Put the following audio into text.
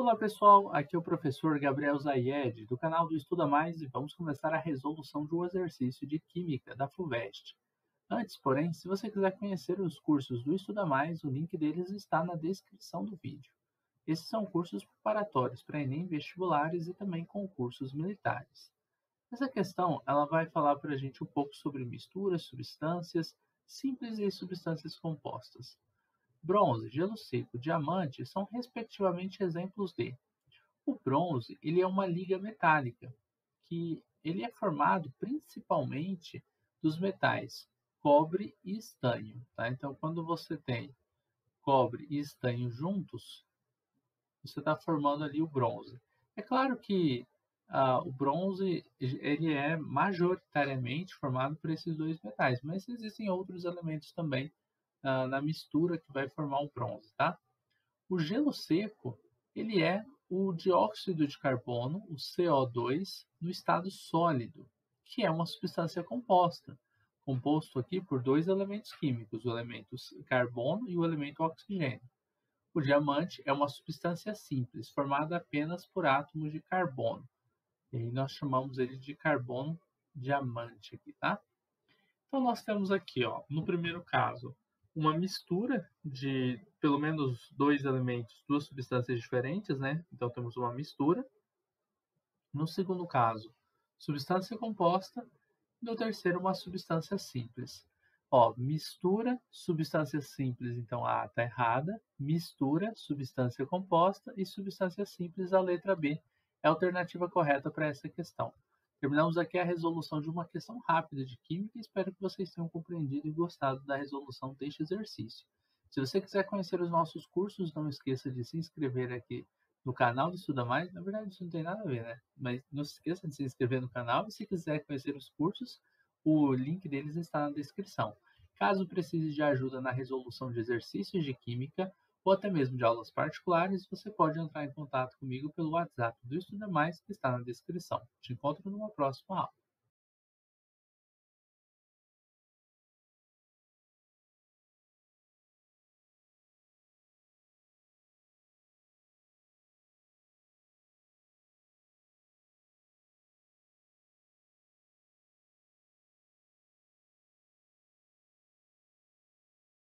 Olá pessoal, aqui é o professor Gabriel Zayed, do canal do Estuda Mais, e vamos começar a resolução de um exercício de Química da FUVEST. Antes, porém, se você quiser conhecer os cursos do Estuda Mais, o link deles está na descrição do vídeo. Esses são cursos preparatórios para Enem vestibulares e também concursos militares. Essa questão ela vai falar para a gente um pouco sobre misturas, substâncias simples e substâncias compostas. Bronze, gelo seco, diamante são respectivamente exemplos de. O bronze ele é uma liga metálica que ele é formado principalmente dos metais cobre e estanho. Tá? Então, quando você tem cobre e estanho juntos, você está formando ali o bronze. É claro que ah, o bronze ele é majoritariamente formado por esses dois metais, mas existem outros elementos também na mistura que vai formar o bronze, tá? O gelo seco ele é o dióxido de carbono, o CO2, no estado sólido, que é uma substância composta, composto aqui por dois elementos químicos, o elemento carbono e o elemento oxigênio. O diamante é uma substância simples, formada apenas por átomos de carbono. E aí nós chamamos ele de carbono diamante aqui, tá? Então nós temos aqui, ó, no primeiro caso, uma mistura de pelo menos dois elementos, duas substâncias diferentes, né? Então temos uma mistura. No segundo caso, substância composta. No terceiro, uma substância simples. Ó, mistura, substância simples, então a A está errada. Mistura, substância composta e substância simples, a letra B é a alternativa correta para essa questão. Terminamos aqui a resolução de uma questão rápida de química e espero que vocês tenham compreendido e gostado da resolução deste exercício. Se você quiser conhecer os nossos cursos, não esqueça de se inscrever aqui no canal do Estuda Mais. Na verdade, isso não tem nada a ver, né? Mas não se esqueça de se inscrever no canal e se quiser conhecer os cursos, o link deles está na descrição. Caso precise de ajuda na resolução de exercícios de química, ou até mesmo de aulas particulares, você pode entrar em contato comigo pelo WhatsApp do Estuda Mais, que está na descrição. Te encontro numa próxima aula.